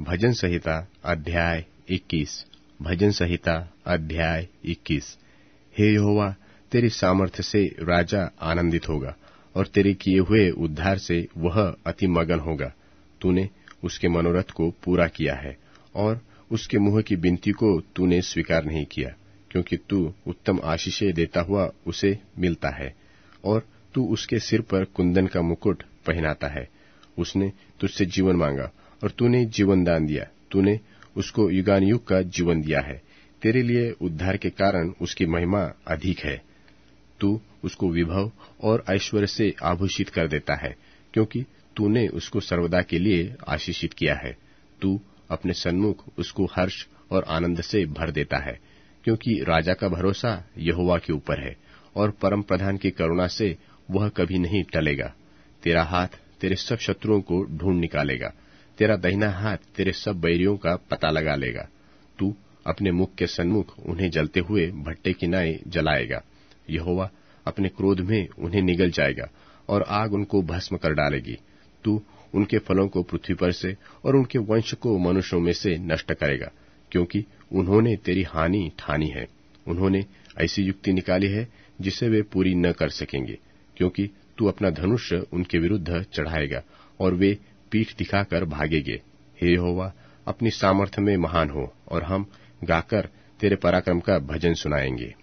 भजन संहिता अध्याय 21 भजन संहिता अध्याय 21 हे यहोवा, तेरी सामर्थ्य से राजा आनंदित होगा, और तेरे किए हुए उद्धार से वह अति मगन होगा। तूने उसके मनोरथ को पूरा किया है, और उसके मुँह की बिनती को तूने स्वीकार नहीं किया, क्योंकि तू उत्तम आशीषें देता हुआ उसे मिलता है, और तू उसके सिर पर कुंदन का मुकुट पहनाता है। उसने तुझसे जीवन मांगा और तूने जीवन दान दिया। तूने उसको युगान युग का जीवन दिया है। तेरे लिए उद्धार के कारण उसकी महिमा अधिक है। तू उसको विभव और ऐश्वर्य से आभूषित कर देता है, क्योंकि तूने उसको सर्वदा के लिए आशीषित किया है। तू अपने सन्मुख उसको हर्ष और आनंद से भर देता है, क्योंकि राजा का भरोसा यहोवा के ऊपर है, और परम प्रधान की करुणा से वह कभी नहीं टलेगा। तेरा हाथ तेरे सब शत्रुओं को ढूंढ निकालेगा। तेरा दहिना हाथ तेरे सब बैरियों का पता लगा लेगा। तू अपने मुख के सन्मुख उन्हें जलते हुए भट्टे की नाई जलाएगा। यहोवा अपने क्रोध में उन्हें निगल जाएगा और आग उनको भस्म कर डालेगी। तू उनके फलों को पृथ्वी पर से और उनके वंश को मनुष्यों में से नष्ट करेगा, क्योंकि उन्होंने तेरी हानि ठानी है। उन्होंने ऐसी युक्ति निकाली है जिसे वे पूरी न कर सकेंगे, क्योंकि तू अपना धनुष उनके विरुद्ध चढ़ाएगा और वे पीठ दिखाकर भागेंगे। हे होवा अपनी सामर्थ्य में महान हो और हम गाकर तेरे पराक्रम का भजन सुनाएँगे।